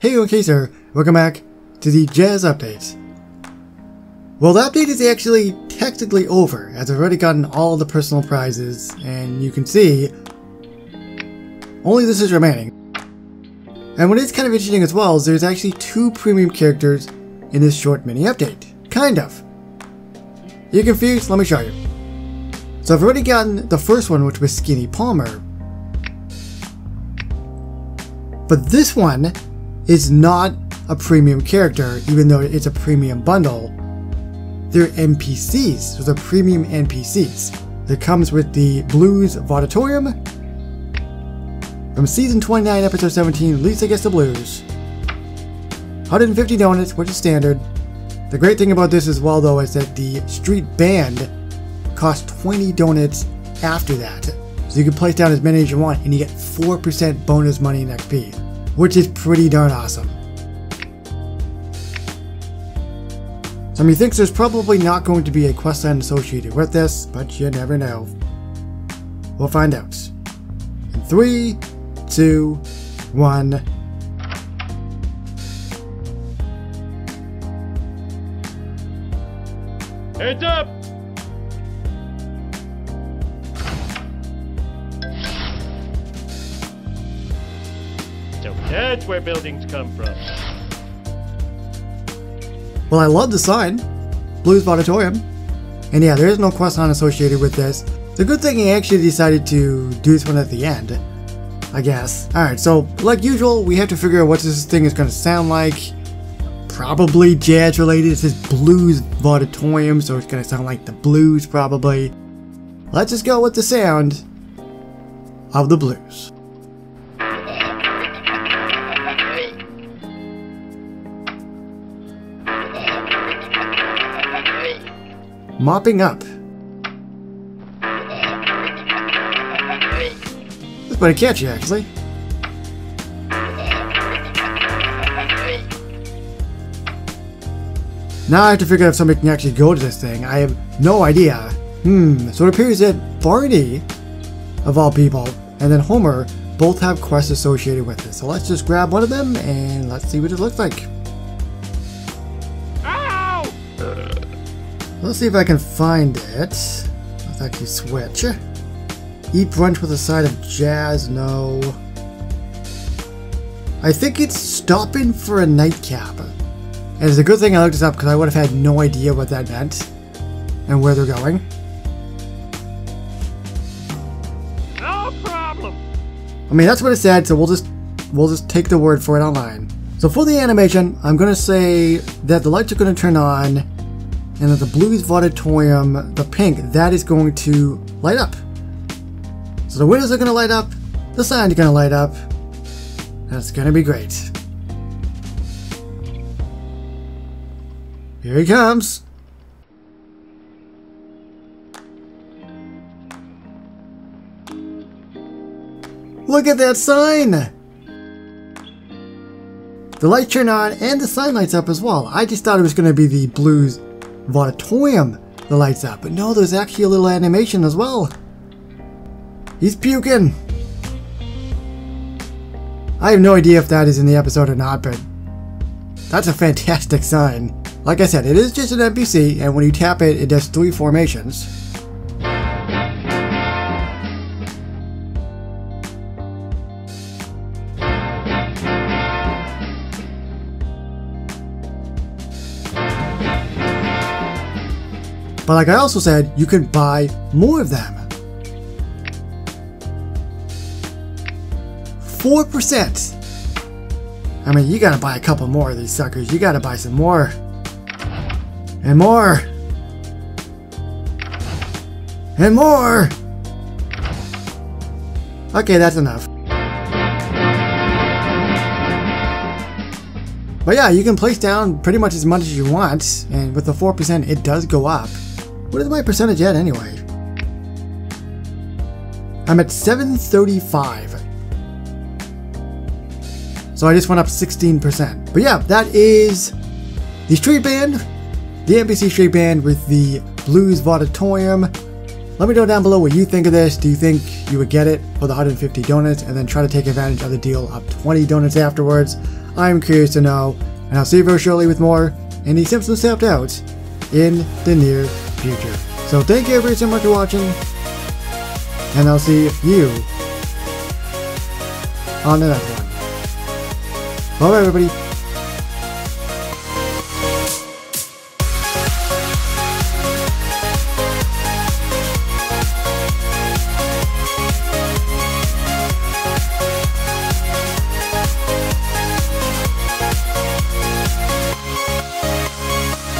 Hey, okay sir, welcome back to the Jazz Update. Well, the update is actually technically over, as I've already gotten all the personal prizes, and you can see, only this is remaining. And what is kind of interesting as well is there's actually two premium characters in this short mini update. Kind of. You confused? Let me show you. So I've already gotten the first one, which was Skinny Palmer. But this one is not a premium character, even though it's a premium bundle. They're NPCs, so they're premium NPCs. That comes with the Blues Vomitorium from season 29, episode 17, at least I guess the Blues. 150 donuts, which is standard. The great thing about this as well though is that the street band costs 20 donuts after that. So you can place down as many as you want and you get 4% bonus money in XP, which is pretty darn awesome. You thinks there's probably not going to be a quest questline associated with this, but you never know. We'll find out. In three, two, one. Heads up! That's where buildings come from. Well, I love the sign. Blues Auditorium. And yeah, there is no line associated with this. The good thing he actually decided to do this one at the end. I guess. Alright, so like usual, we have to figure out what this thing is going to sound like. Probably jazz related. It says Blues Auditorium, so it's going to sound like the blues probably. Let's just go with the sound of the blues. Mopping up. This That's pretty catchy, actually. Now I have to figure out if somebody can actually go to this thing. I have no idea. Hmm, so it appears that Barney, of all people, and then Homer both have quests associated with it. So let's just grab one of them and let's see what it looks like. Let's see if I can find it. Let's actually switch. Eat brunch with a side of jazz, no. I think it's stopping for a nightcap. And it's a good thing I looked this up because I would have had no idea what that meant and where they're going. No problem! I mean, that's what it said, so we'll just we'll just take the word for it online. So for the animation, I'm gonna say that the lights are gonna turn on, and that the blues auditorium, the pink, that is going to light up. So the windows are gonna light up, the sign is gonna light up. That's gonna be great. Here he comes. Look at that sign! The lights turn on and the sign lights up as well. I just thought it was going to be the Blues Vomitorium that lights up, but no, there's actually a little animation as well. He's puking! I have no idea if that is in the episode or not, but that's a fantastic sign. Like I said, it is just an NPC, and when you tap it, it does three formations. But like I also said, you can buy more of them. 4%! I mean, you gotta buy a couple more of these suckers. You gotta buy some more. And more! And more! Okay, that's enough. But yeah, you can place down pretty much as much as you want, and with the 4%, it does go up. What is my percentage at anyway? I'm at 735. So I just went up 16%. But yeah, that is the street band, the NPC street band with the Blues Vomitorium. Let me know down below what you think of this. Do you think you would get it for the 150 donuts and then try to take advantage of the deal of 20 donuts afterwards? I'm curious to know, and I'll see you very shortly with more Any Simpsons Tapped Out in the near future. So thank you everybody so much for watching, and I'll see you on the next one. Bye everybody.